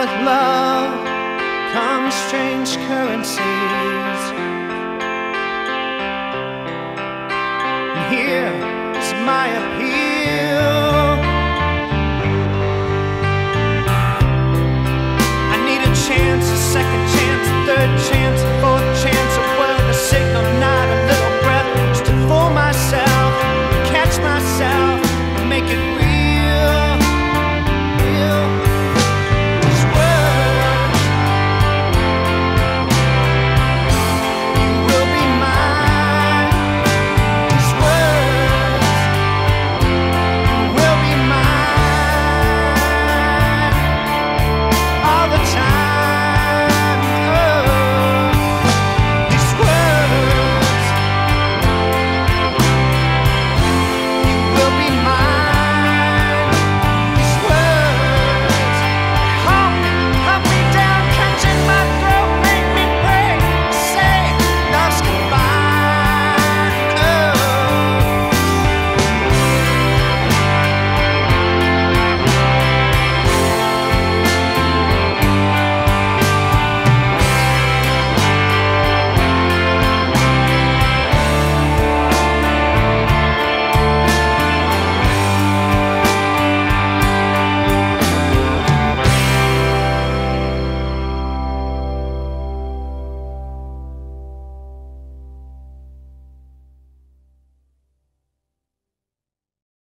with love come strange currencies. And here is my appeal.